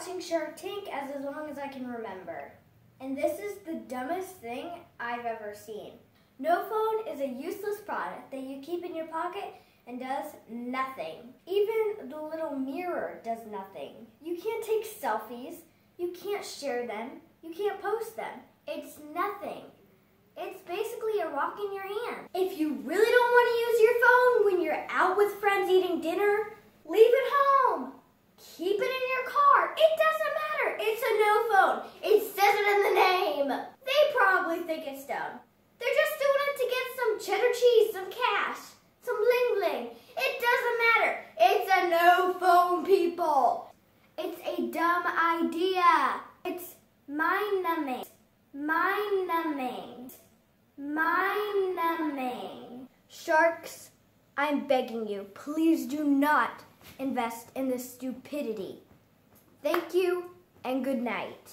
watching Shark Tank as, as long as I can remember. And this is the dumbest thing I've ever seen. No phone is a useless product that you keep in your pocket and does nothing. Even the little mirror does nothing. You can't take selfies. You can't share them. You can't post them. It's nothing. It's basically a rock in your hand. If you really don't want to use your phone when you're out with friends eating dinner, leave it home. Keep it in your car. It doesn't matter. It's a no phone. It says it in the name. They probably think it's dumb. They're just doing it to get some cheddar cheese, some cash, some bling bling. It doesn't matter. It's a no phone, people. It's a dumb idea. It's mind numbing. Mind numbing. Mind numbing. Sharks, I'm begging you, please do not invest in this stupidity. Thank you and good night.